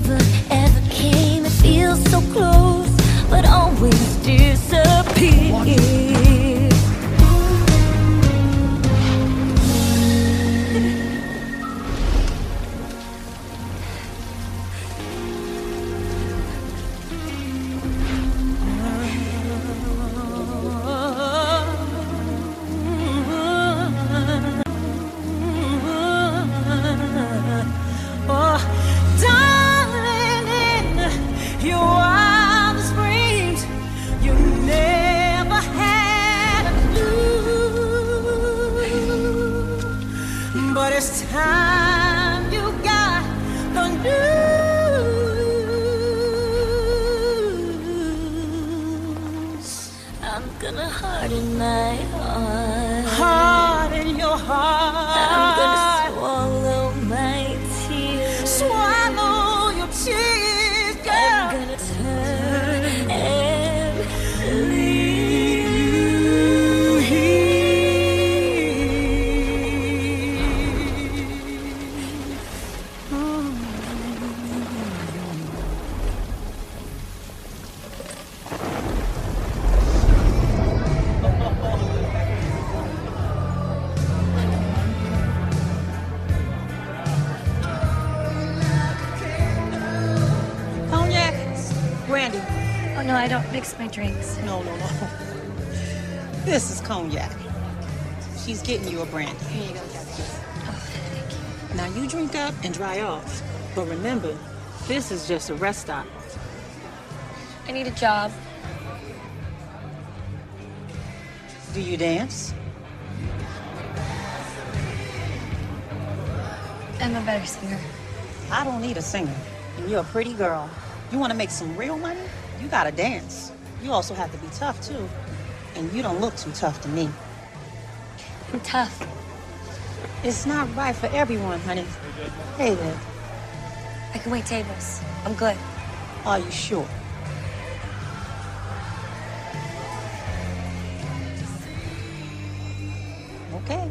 never it's time you got the news. I'm gonna harden my heart. Harden your heart. Oh no, I don't mix my drinks. No, no, no. This is cognac. She's getting you a brandy. Here you go, oh, Now you drink up and dry off. But remember, this is just a rest stop. I need a job. Do you dance? I'm a better singer. I don't need a singer. And you're a pretty girl. You want to make some real money? You gotta dance. You also have to be tough, too. And you don't look too tough to me. I'm tough. It's not right for everyone, honey. Hey there. I can wait tables. I'm good. Are you sure? Okay.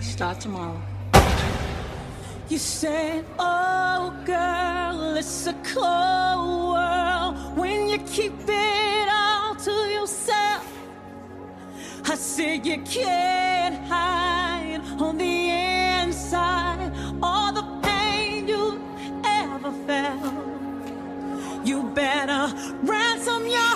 Start tomorrow. You said, Oh, girl, it's a cold world when you keep it all to yourself. I said you can't hide on the inside all the pain you ever felt. You better ransom your